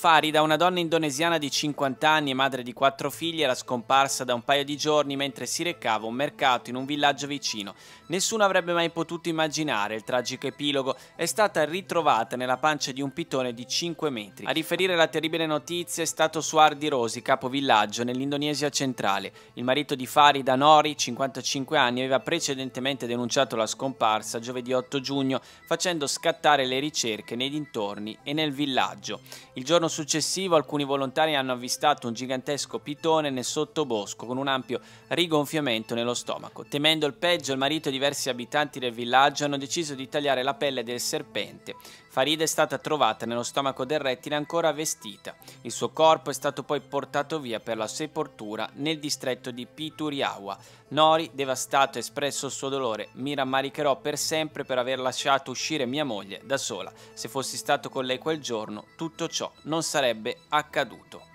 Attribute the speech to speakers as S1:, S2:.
S1: Farida, una donna indonesiana di 50 anni e madre di quattro figli, era scomparsa da un paio di giorni mentre si recava a un mercato in un villaggio vicino. Nessuno avrebbe mai potuto immaginare il tragico epilogo. È stata ritrovata nella pancia di un pitone di 5 metri. A riferire la terribile notizia è stato Suardi Rosi, capo villaggio nell'Indonesia centrale. Il marito di Farida, Nori, 55 anni, aveva precedentemente denunciato la scomparsa giovedì 8 giugno, facendo scattare le ricerche nei dintorni e nel villaggio. Il giorno successivo alcuni volontari hanno avvistato un gigantesco pitone nel sottobosco con un ampio rigonfiamento nello stomaco. Temendo il peggio, il marito e diversi abitanti del villaggio hanno deciso di tagliare la pelle del serpente. Farida è stata trovata nello stomaco del rettile ancora vestita. Il suo corpo è stato poi portato via per la sepoltura nel distretto di Pituriawa. Nori, devastato, ha espresso il suo dolore. Mi rammaricherò per sempre per aver lasciato uscire mia moglie da sola. Se fossi stato con lei quel giorno, tutto ciò non sarebbe accaduto.